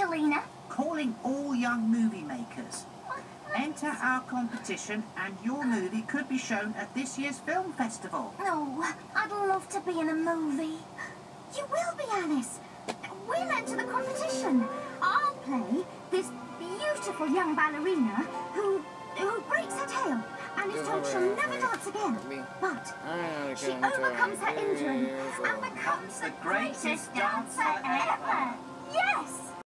Angelina. Calling all young movie makers. Enter our competition and your movie could be shown at this year's film festival. Oh, I'd love to be in a movie. You will be, Alice. We'll enter the competition. I'll play this beautiful young ballerina who who breaks her tail and is told she'll never dance again. But she overcomes her injury and becomes the greatest dancer ever.